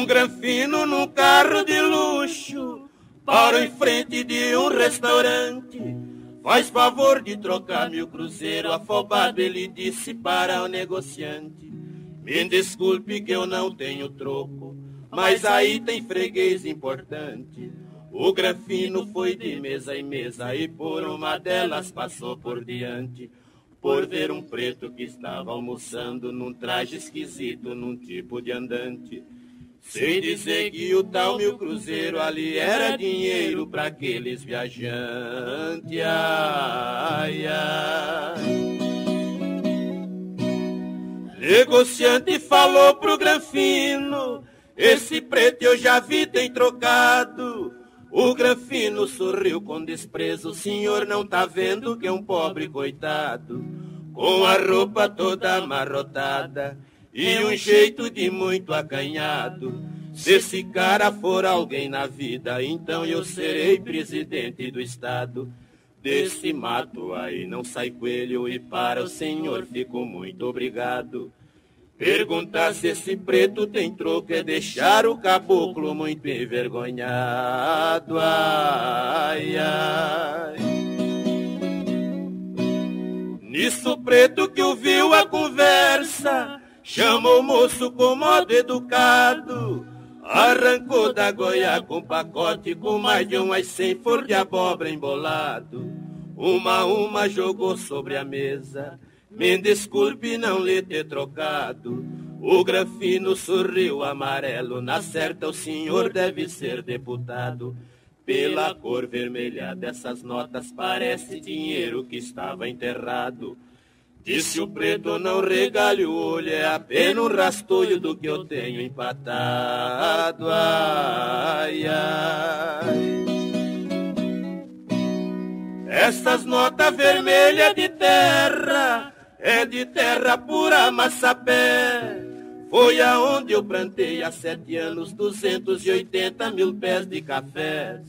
Um granfino num carro de luxo, para em frente de um restaurante. Faz favor de trocar meu cruzeiro, afobado ele disse para o negociante. Me desculpe que eu não tenho troco, mas aí tem freguês importante. O grafino foi de mesa em mesa e por uma delas passou por diante. Por ver um preto que estava almoçando num traje esquisito, num tipo de andante. Sem dizer que o tal meu cruzeiro ali era dinheiro para aqueles viajantes. Ai, ai. Negociante falou pro Granfino, esse preto eu já vi tem trocado. O Granfino sorriu com desprezo, o senhor não tá vendo que é um pobre coitado, com a roupa toda amarrotada e um jeito de muito acanhado. Se esse cara for alguém na vida, então eu serei presidente do estado. Desse mato aí não sai coelho e para o senhor fico muito obrigado. Perguntar se esse preto tem troco é deixar o caboclo muito envergonhado. Ai, ai. Nisso preto que ouviu a conversa, chamou o moço com modo educado. Arrancou da goia com pacote com mais de umas cem flor de abóbora embolado. Uma a uma jogou sobre a mesa me desculpe não lhe ter trocado. O grafino sorriu amarelo, na certa o senhor deve ser deputado. Pela cor vermelha dessas notas parece dinheiro que estava enterrado. Disse o preto, não regalhe o olho, é apenas um rastolho do que eu tenho empatado. Ai, ai. Essas notas vermelhas de terra é de terra pura massapé. Foi aonde eu plantei há sete anos 280 mil pés de cafés.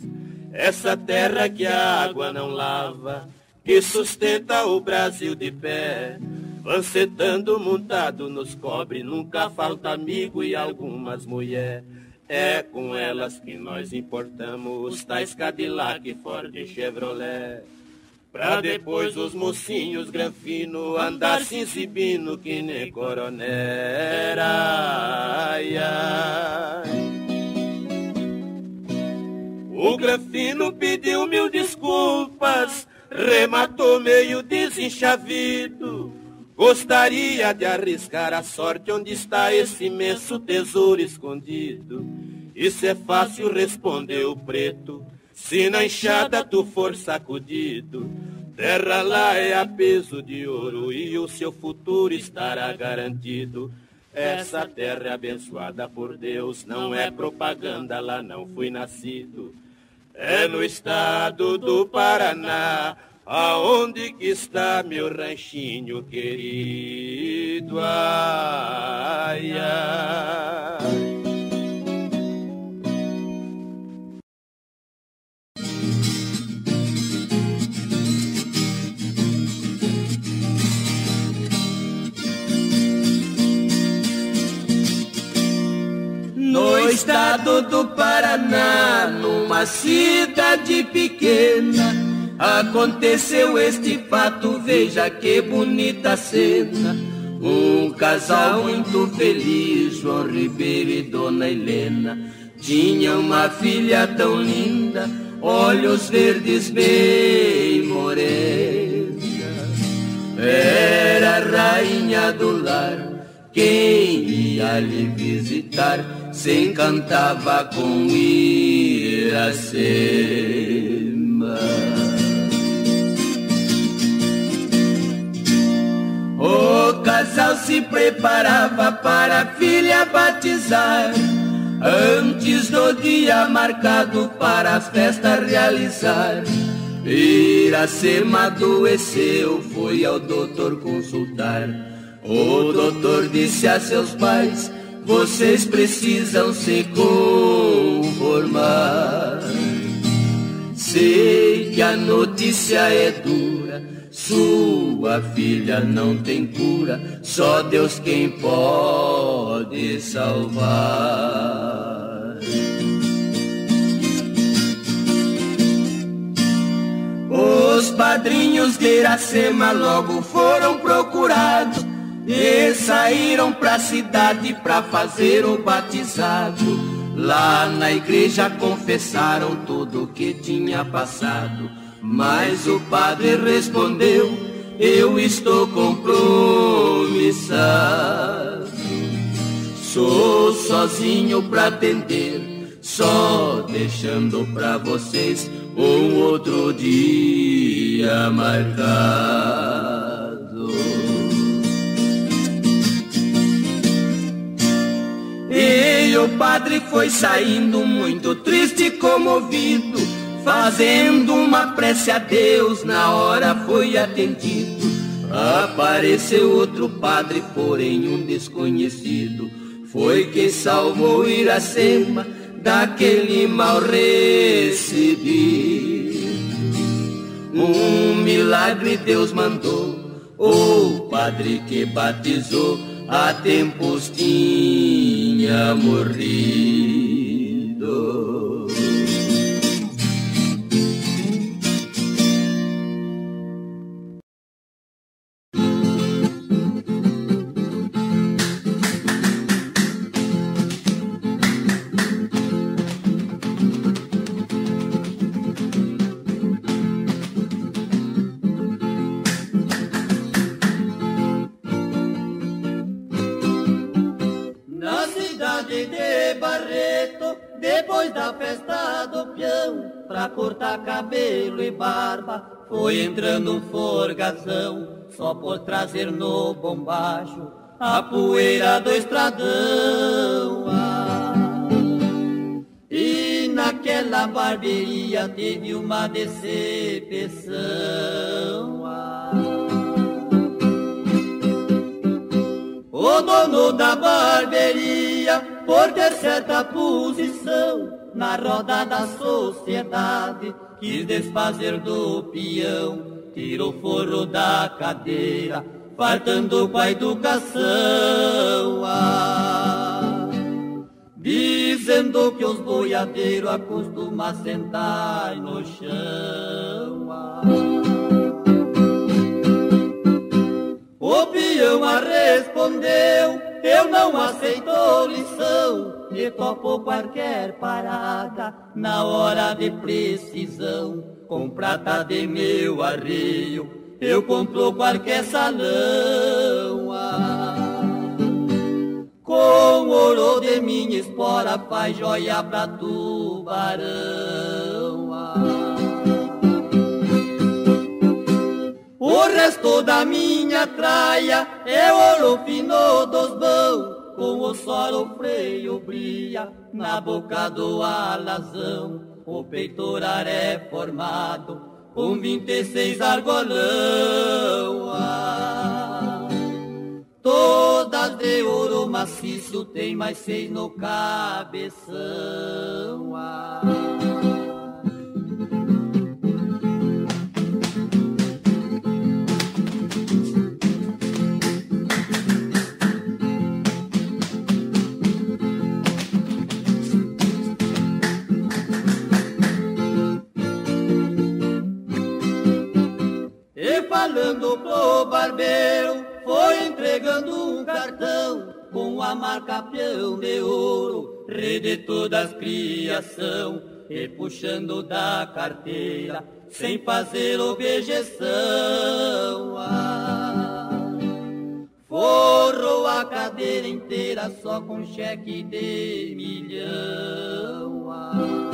Essa terra que a água não lava, que sustenta o Brasil de pé. Pancetando montado nos cobre, nunca falta amigo e algumas mulheres. É com elas que nós importamos os tais Cadillac, Ford e Chevrolet. Pra depois os mocinhos granfino andar se exibindo que nem coronel. Ai, ai. O granfino pediu mil desculpas, rematou meio desenchavido. Gostaria de arriscar a sorte onde está esse imenso tesouro escondido. Isso é fácil, respondeu o preto. Se na enxada tu for sacudido, terra lá é a peso de ouro e o seu futuro estará garantido. Essa terra é abençoada por Deus, não é propaganda, lá não fui nascido. É no estado do Paraná, aonde que está meu ranchinho querido. Ai, ai. Estado do Paraná, numa cidade pequena, aconteceu este fato, veja que bonita cena. Um casal muito feliz, João Ribeiro e Dona Helena, tinha uma filha tão linda, olhos verdes bem morena. Era a rainha do lar, quem ia lhe visitar se encantava com Iracema. O casal se preparava para a filha batizar. Antes do dia marcado para a festa realizar, Iracema adoeceu, foi ao doutor consultar. O doutor disse a seus pais vocês precisam se conformar. Sei que a notícia é dura, sua filha não tem cura, só Deus quem pode salvar. Os padrinhos de Iracema logo foram procurados e saíram pra cidade pra fazer o batizado. Lá na igreja confessaram tudo que tinha passado, mas o padre respondeu: Eu estou compromissado. Sou sozinho pra atender, só deixando pra vocês um outro dia marcado. E o padre foi saindo muito triste e comovido, fazendo uma prece a Deus, na hora foi atendido. Apareceu outro padre, porém um desconhecido, foi quem salvou Iracema daquele mal recebido. Um milagre Deus mandou, o padre que batizou há tempos tinha ya murni. Foi entrando um forgazão, só por trazer no bombacho a poeira do estradão. Ah. E naquela barbearia teve uma decepção. Ah. O dono da barbearia, por ter certa posição, na roda da sociedade, quis desfazer do peão, tirou forro da cadeira, fartando com a educação. Ah, dizendo que os boiadeiros acostumam sentar no chão. Ah, o peão a respondeu, eu não aceito lição e topo qualquer parada na hora de precisão. Com prata de meu arreio, eu compro qualquer salão. Ah, com ouro de minha espora, faz joia pra tubarão. Ah, o resto da minha traia é ouro fino dos bão com o sol o freio brilha na boca do alazão. O peitoral é formado com 26 argolão. Ah, todas de ouro maciço, tem mais seis no cabeção. Ah, falando pro barbeiro, foi entregando um cartão com a marca peão de ouro, redetor das criação, e puxando da carteira, sem fazer objeção. Ah, forrou a cadeira inteira só com cheque de milhão. Ah,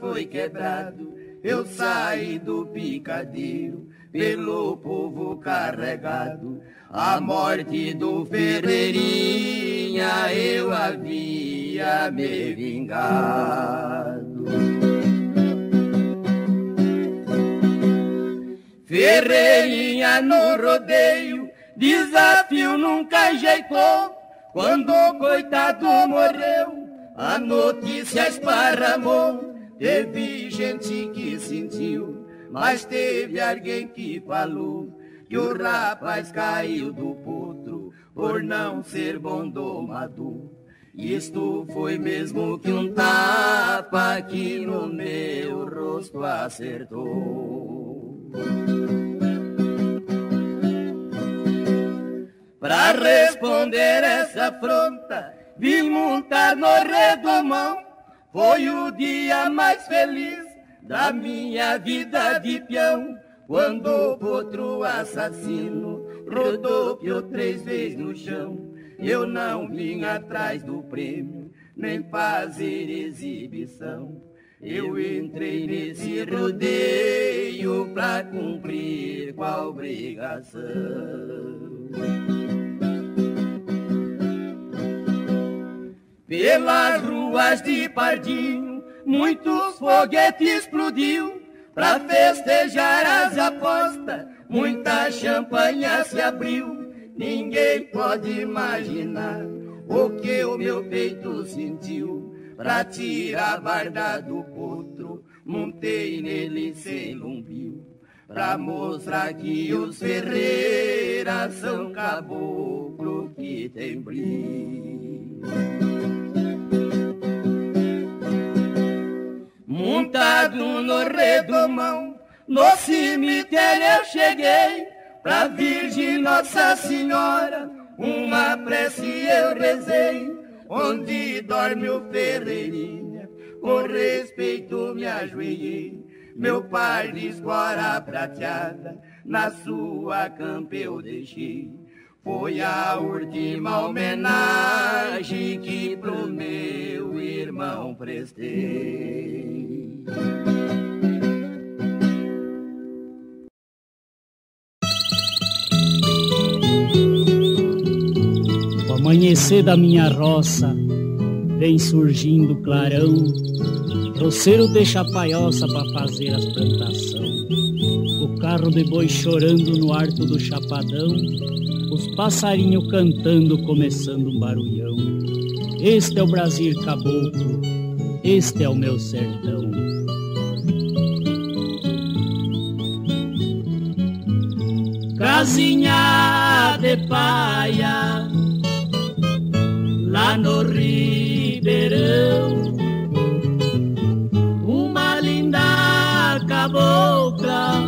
foi quebrado. Eu saí do picadeiro pelo povo carregado. A morte do Ferreirinha eu havia me vingado. Ferreirinha no rodeio, desafio nunca ajeitou. Quando o coitado morreu, a notícia esparramou. Teve gente que sentiu, mas teve alguém que falou que o rapaz caiu do potro por não ser bom domador. Isto foi mesmo que um tapa que no meu rosto acertou. Pra responder essa afronta, vim montar no redomão. Foi o dia mais feliz da minha vida de peão. Quando o potro assassino rodopiou três vezes no chão, eu não vim atrás do prêmio, nem fazer exibição. Eu entrei nesse rodeio pra cumprir com a obrigação. Pelas ruas de Pardinho, muitos foguetes explodiu. Pra festejar as apostas, muita champanha se abriu. Ninguém pode imaginar o que o meu peito sentiu. Pra tirar a barda do potro, montei nele sem lumbio. Pra mostrar que os Ferreiras são caboclo que tem brilho. Montado no redomão, no cemitério eu cheguei, pra Virgem Nossa Senhora, uma prece eu rezei, onde dorme o Ferreirinha, com respeito me ajoelhei, meu pai de escora prateada, na sua campa eu deixei. Foi a última homenagem que pro meu irmão prestei. Amanhecer da minha roça vem surgindo clarão, roceiro deixa a paioça para fazer as plantação. O carro de boi chorando no arco do chapadão, os passarinhos cantando, começando um barulhão. Este é o Brasil caboclo, este é o meu sertão. Casinha de paia, lá no Ribeirão, uma linda cabocla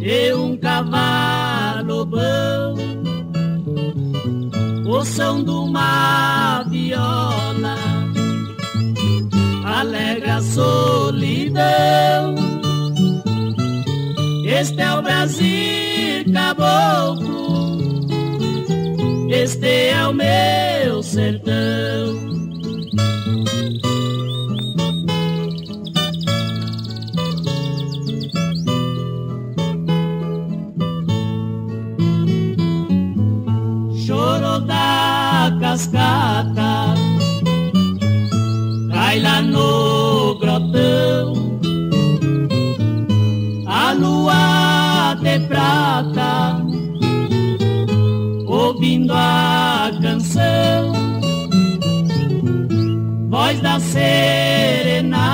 e um cavalo bom, o som de uma viola alegra a solidão. Este é o Brasil caboclo, este é o meu sertão. Choro da cascata, cai lá no grotão, a lua de prata, ouvindo a canção, voz da serenata,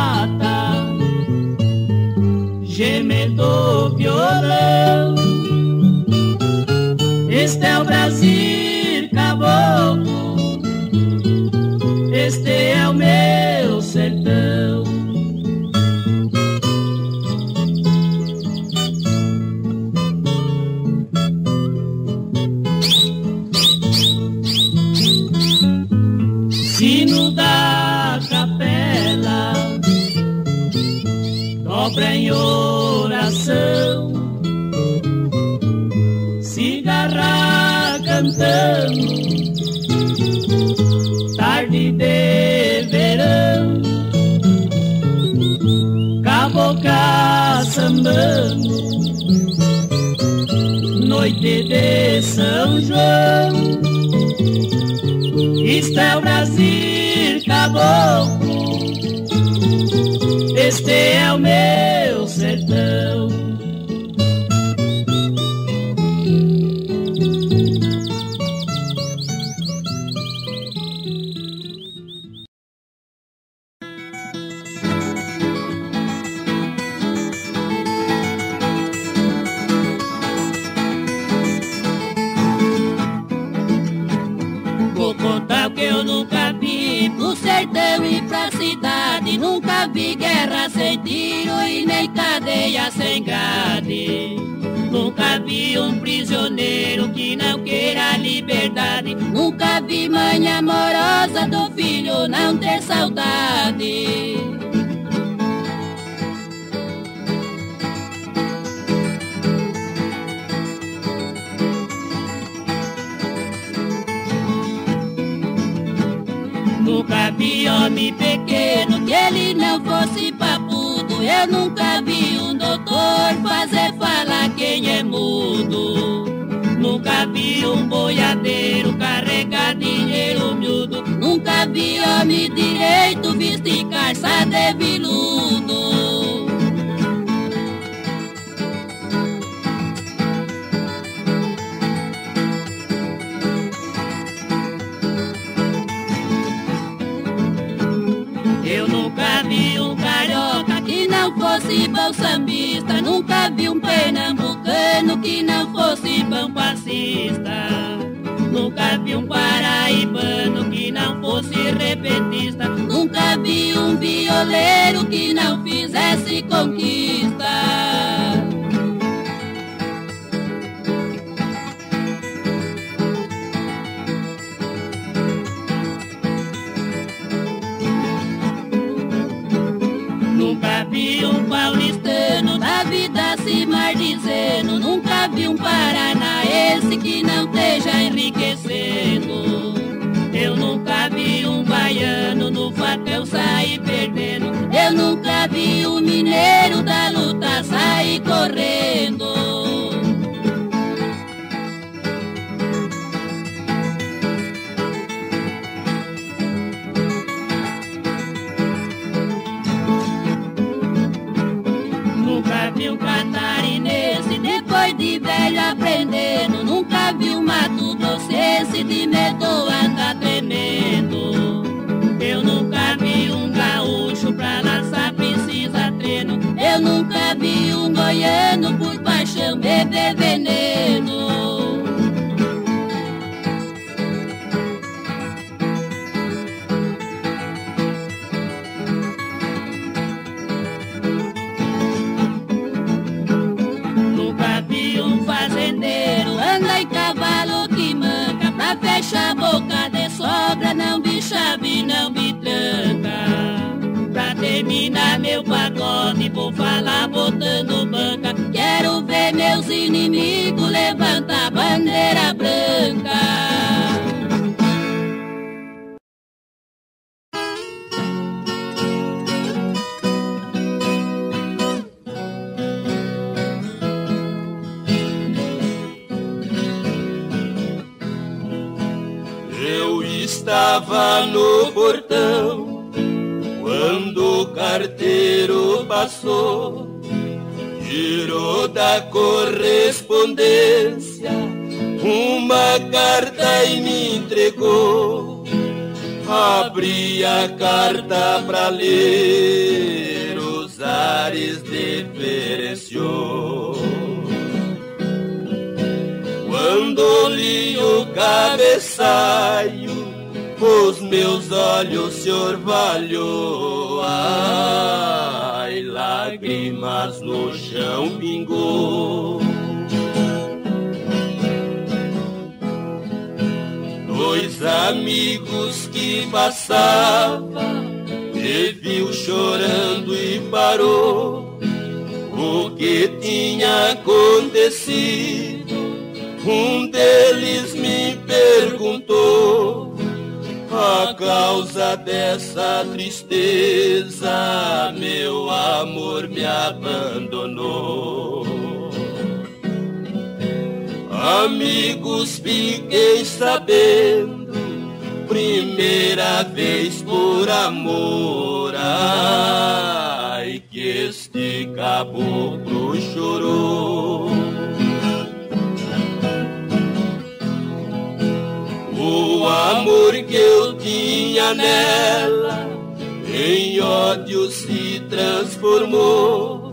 gemer do violão. Este é o Brasil caboclo, Noite de São João, está o Brasil caboclo, este é o meu Vi mãe amorosa do filho não ter saudade. Nunca vi homem pequeno que ele não fosse papudo. Eu nunca vi um doutor fazer Nunca vi um boiadeiro carregar dinheiro miúdo. Nunca vi homem direito vestir calça de viludo. Fosse sambista, nunca vi um pernambucano que não fosse bom. Nunca vi um paraibano que não fosse repetista. Nunca vi um violeiro que não fizesse conquista. Paranaense que não esteja enriquecendo. Eu nunca vi um baiano no facão sair perdendo. Eu nunca vi um mineiro da luta estava no portão quando o carteiro passou, tirou da correspondência uma carta e me entregou. Abri a carta pra ler, os ares diferenciou. Quando li o cabeçalho, os meus olhos se orvalhou, ai, lágrimas no chão pingou. Dois amigos que passavam, me viu chorando e parou. O que tinha acontecido? Um deles me perguntou a causa dessa tristeza, meu amor me abandonou. Amigos, fiquei sabendo, primeira vez por amor, ai, que este caboclo chorou. O amor que eu tinha nela em ódio se transformou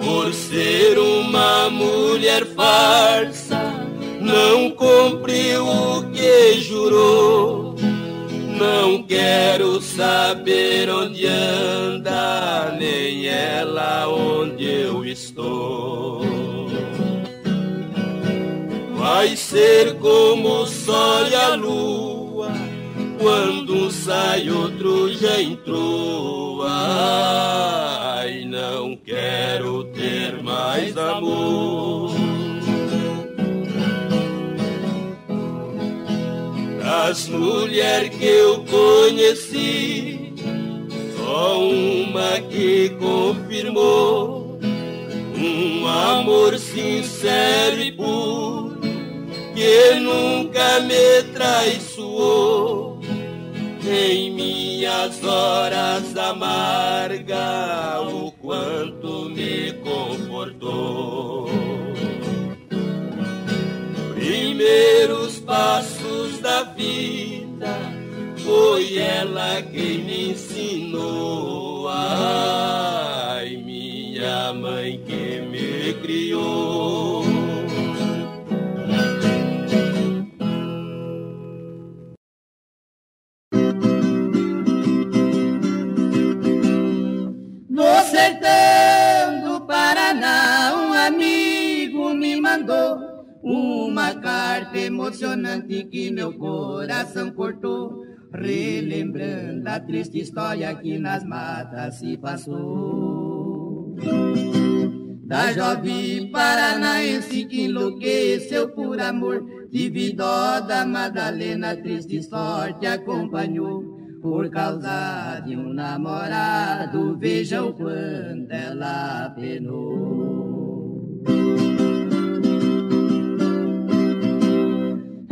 por ser uma mulher farsa. Não cumpriu o que jurou. Não quero saber onde anda, nem ela onde eu estou vai ser como o sol e a lua, quando um sai outro já entrou. Ai, não quero ter mais amor. As mulheres que eu conheci, só uma que confirmou um amor sincero e puro que nunca me traiçoou. Em minhas horas amargas, o quanto me confortou. Primeiros passos da vida, foi ela quem me ensinou. Ai, minha mãe emocionante que meu coração cortou, relembrando a triste história que nas matas se passou. Da jovem paranaense que enlouqueceu por amor, tive dó da Madalena, triste sorte acompanhou por causa de um namorado, vejam quanto ela penou.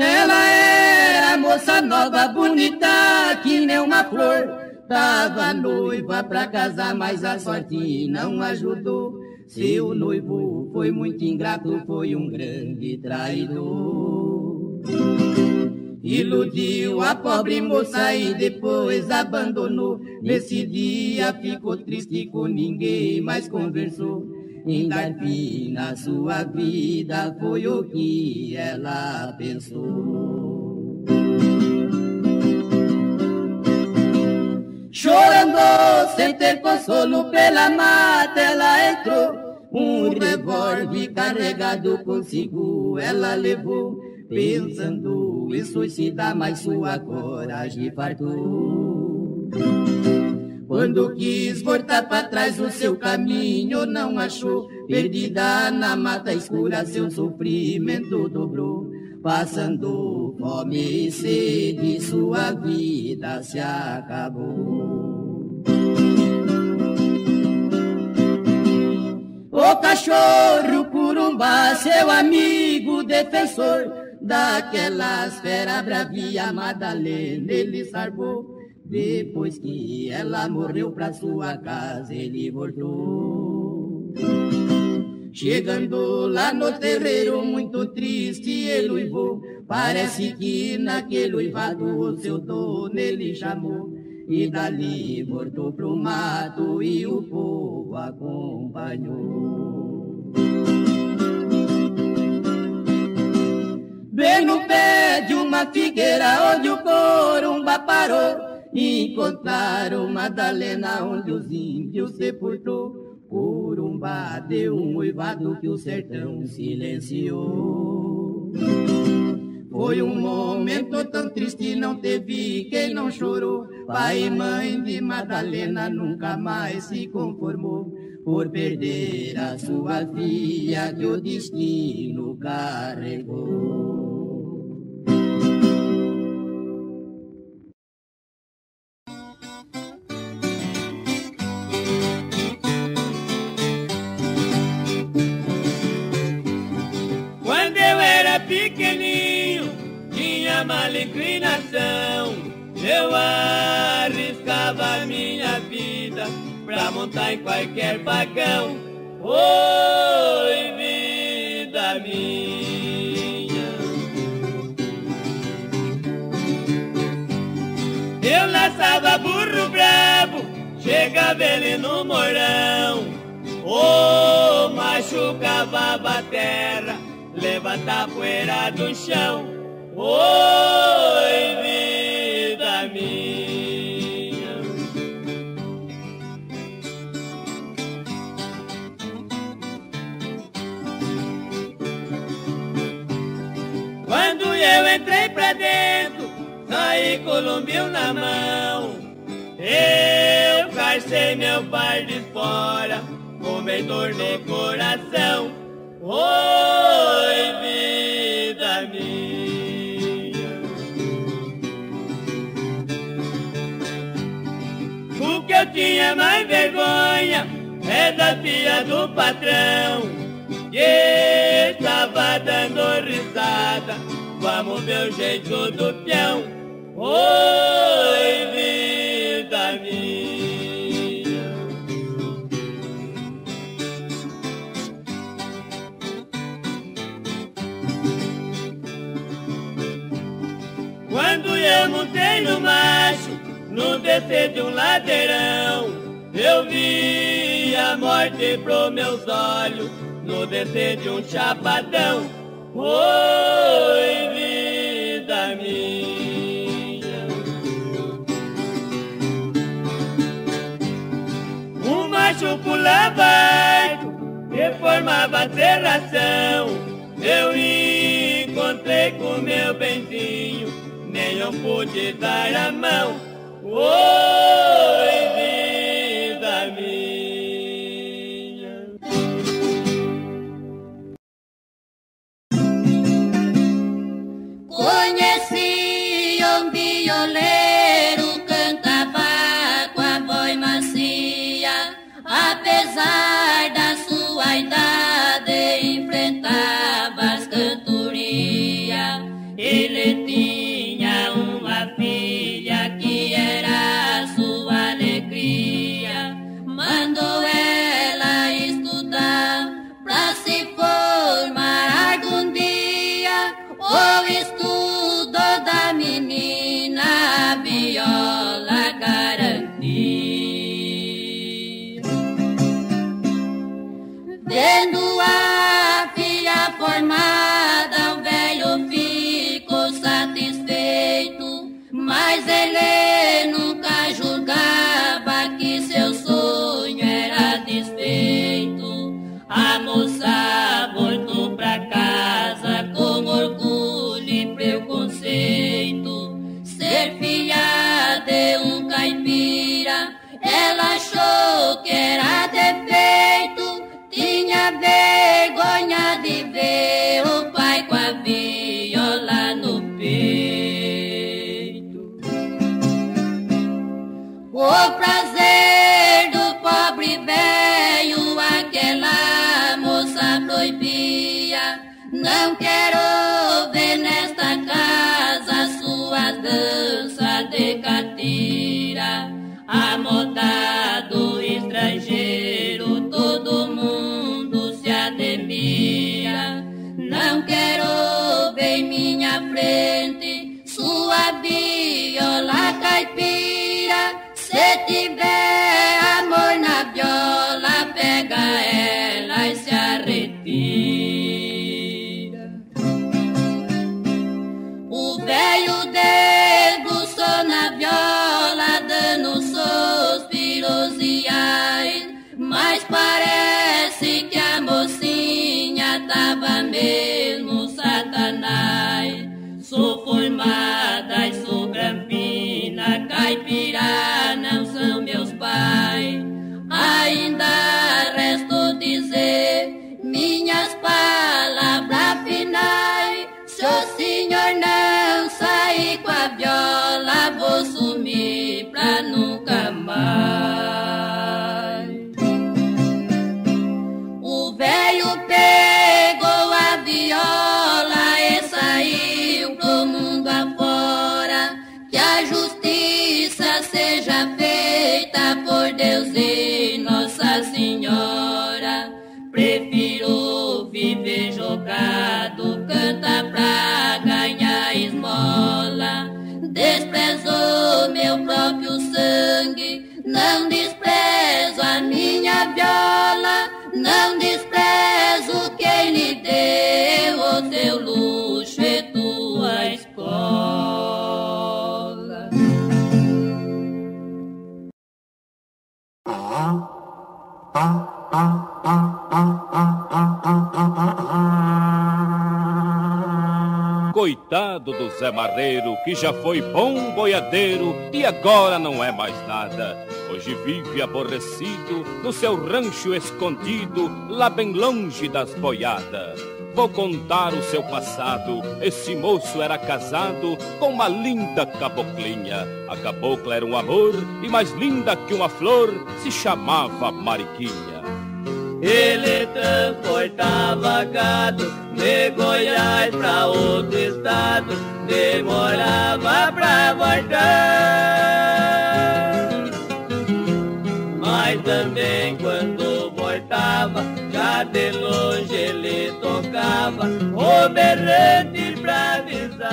Ela era moça nova, bonita, que nem uma flor. Tava noiva pra casar, mas a sorte não ajudou. Seu noivo foi muito ingrato, foi um grande traidor. Iludiu a pobre moça e depois abandonou. Nesse dia ficou triste com ninguém mais conversou. Em dar fim na sua vida foi o que ela pensou. Chorando sem ter consolo pela mata, ela entrou. Um revólver carregado consigo ela levou, pensando em suicidar, mas sua coragem fartou. Quando quis voltar para trás o seu caminho não achou, perdida na mata escura seu sofrimento dobrou. Passando fome e sede, sua vida se acabou. O cachorro curumbá, seu amigo defensor, daquelas fera bravia Madalena, ele salvou. Depois que ela morreu pra sua casa, ele voltou. Chegando lá no terreiro, muito triste, ele uivou. Parece que naquele uivado o seu dono ele chamou. E dali voltou pro mato e o povo acompanhou. Bem no pé de uma figueira onde o corumba parou, encontraram Madalena onde os índios sepultou. Corumba deu um uivado que o sertão silenciou. Foi um momento tão triste, não teve quem não chorou. Pai e mãe de Madalena nunca mais se conformou por perder a sua filha que o destino carregou. Pra montar em qualquer vagão. Oi, vida minha. Eu laçava burro brabo, chegava ele no morão. Oh, machucava a terra, levanta a poeira do chão. Oi, vida pra dentro, saí com o lumbio na mão. Eu carcei meu pai de fora, com bem dor no coração. Oi, vida minha. O que eu tinha mais vergonha é da filha do patrão. Que estava dando risada, vamos ver o jeito do peão. Oi, vida minha. Quando eu montei no macho, no descer de um ladeirão, eu vi a morte pro meus olhos, no descer de um chapadão. Oi, vida minha. Um macho pulava reformava a serração. Eu encontrei com meu benzinho, nem eu pude dar a mão. Oi, vida viola viola, não desprezo quem lhe deu o seu luxo e tua escola. Ah, ah, ah. Coitado do Zé Marreiro, que já foi bom boiadeiro e agora não é mais nada. Hoje vive aborrecido no seu rancho escondido, lá bem longe das boiadas. Vou contar o seu passado. Esse moço era casado com uma linda caboclinha. A cabocla era um amor e mais linda que uma flor, se chamava Mariquinha. Ele transportava gado de Goiás pra outro estado, demorava pra voltar. Voltava, já de longe ele tocava o berrante pra avisar.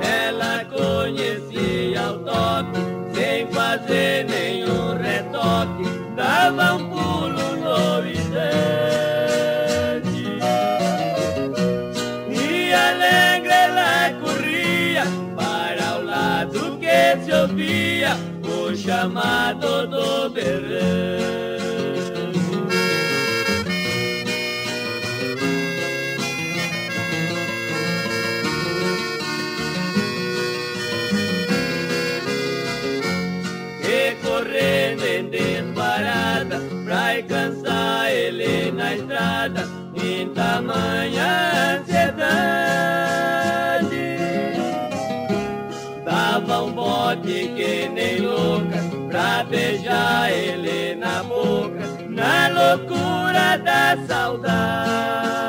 Ela conhecia o toque sem fazer nenhum retoque, dava um pulo no instante. E alegre ela corria para o lado que se ouvia chamado do. E correndo em desparada pra alcançar ele na estrada em tamanha. Bote que nem louca pra beijar ele na boca na loucura da saudade.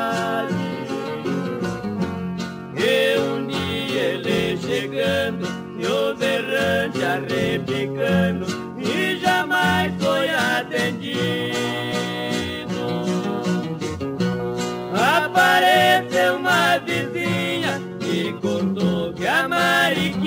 Dia ele chegando e o berrante arrepicando e jamais foi atendido. Apareceu uma vizinha e contou que a Mariquinha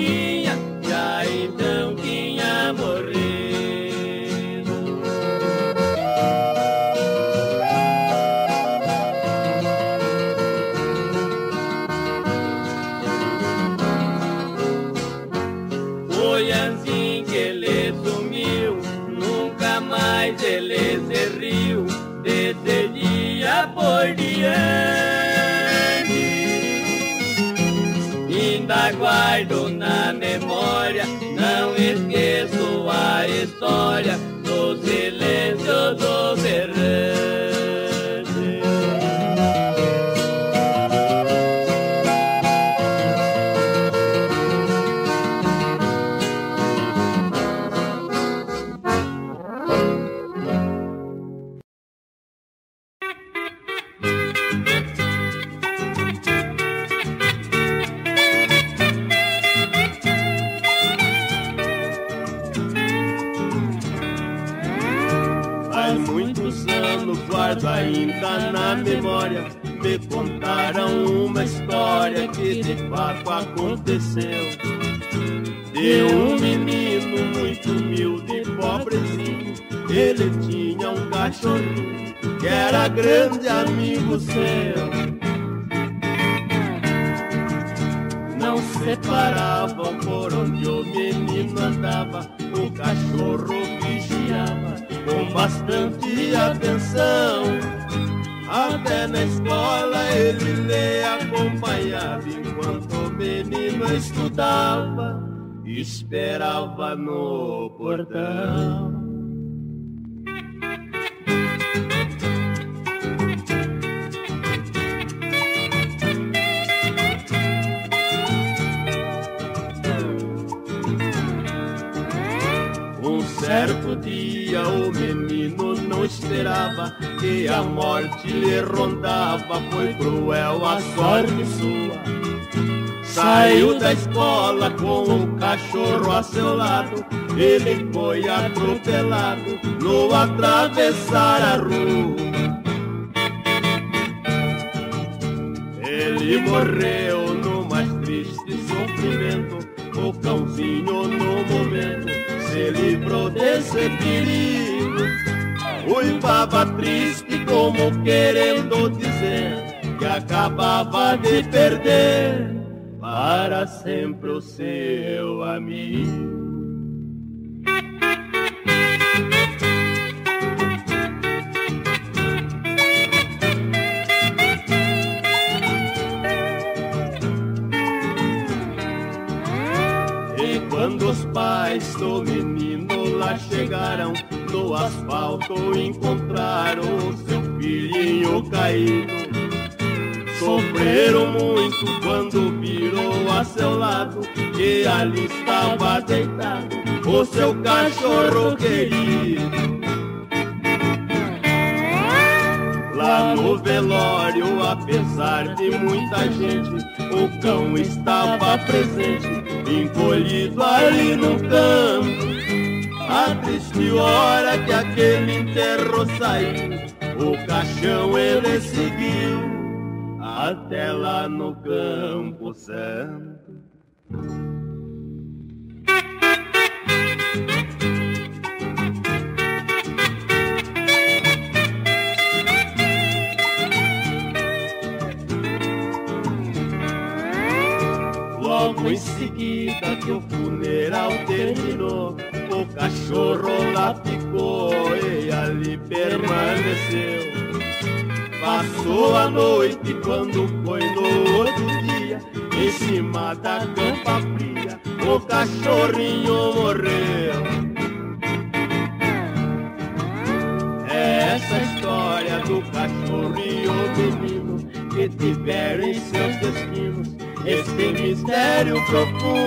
que era grande amigo seu não separavam por onde o menino andava, o cachorro vigiava com bastante atenção. Até na escola ele lhe acompanhava enquanto o menino estudava, esperava no portão. O menino não esperava que a morte lhe rondava, foi cruel a sorte sua. Saiu da escola com o cachorro a seu lado. Ele foi atropelado no atravessar a rua. Ele morreu no mais triste sofrimento. O cãozinho no momento se livrou desse perigo. Uivava triste como querendo dizer que acabava de perder para sempre o seu amigo. Os pais do menino lá chegaram no asfalto, encontraram o seu filhinho caído. Sofreram muito quando virou a seu lado que ali estava deitado o seu cachorro querido. Lá no velório, apesar de muita gente, o cão estava presente, encolhido ali no canto. A triste hora que aquele enterro saiu, o caixão ele seguiu até lá no Campo Santo. Terminou, o cachorro lá ficou e ali permaneceu. Passou a noite quando foi no outro dia, em cima da campa fria, o cachorrinho morreu. É essa história do cachorro e o menino que tiveram em seus destinos este mistério profundo